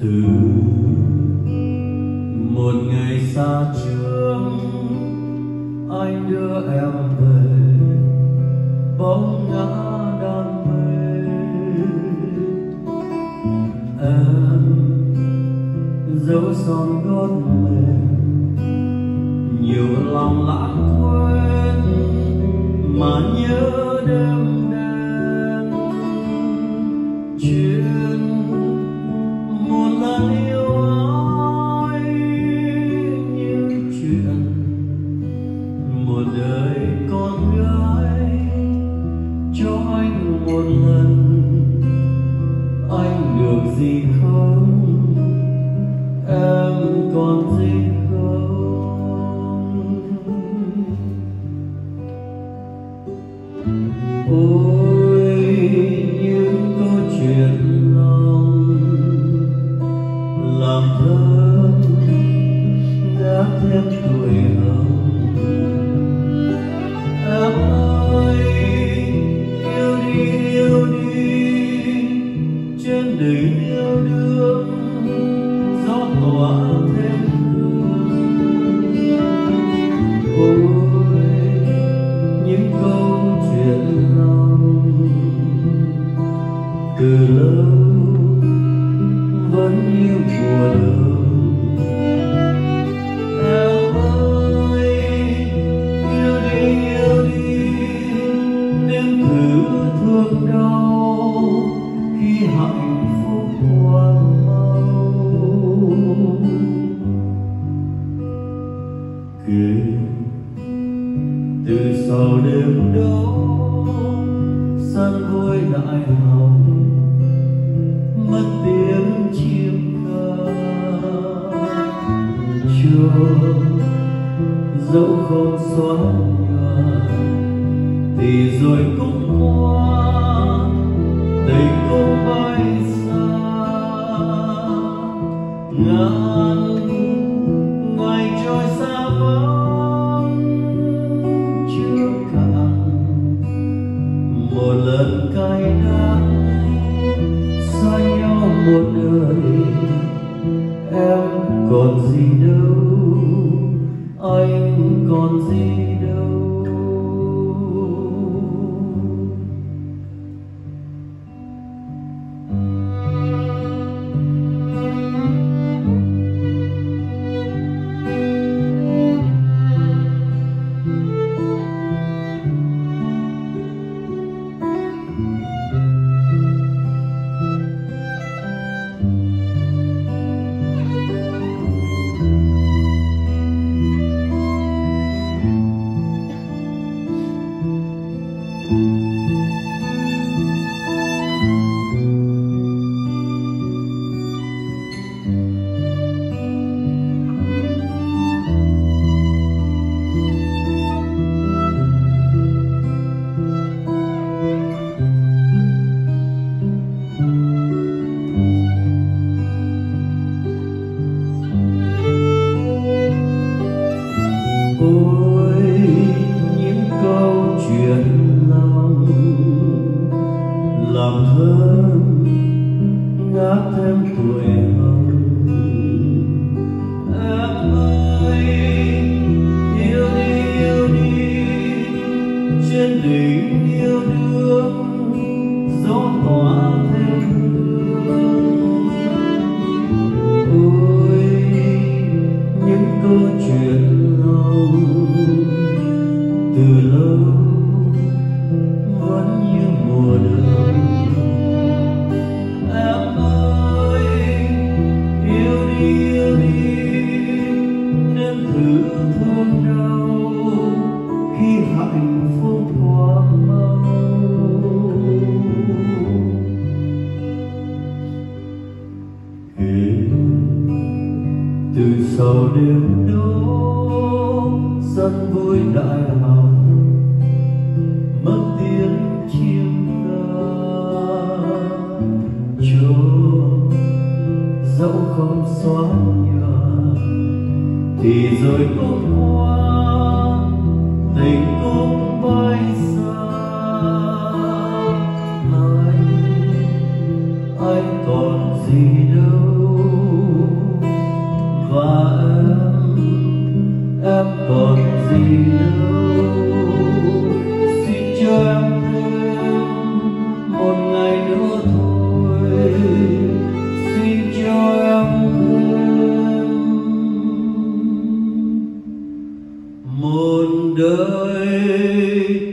từ. Một ngày xa trước anh đưa em về, bóng ngã đam mê. Em dấu son gót mềm nhiều lòng lãng quên, mà nhớ đêm đen chưa anh một lần. Anh được gì không? Em còn gì không? Ôi, những câu chuyện lòng làm thơm đã thêm từ lâu, vẫn như mùa đông em ơi, yêu đi yêu đi nếm thử thương đau khi hạnh phúc hoang mau. Kể từ sau đêm đó sân vui đại hồng mất tiếng chim ca. Chưa dẫu không xóa nhòa, thì rồi cũng qua, tình cũng bay xa. Ngàn ngày trôi xa vắng, chưa cạn, một lần cay đắng một đời em còn gì đâu anh còn gì sân vui đại hồng mất tiếng chim ca cho dẫu không xóa nhòa, thì rồi cũng hoa tình cũng bay xa. Anh anh còn gì đâu em còn gì nữa. Xin cho em thêm một ngày nữa thôi. Xin cho em thêm một đời.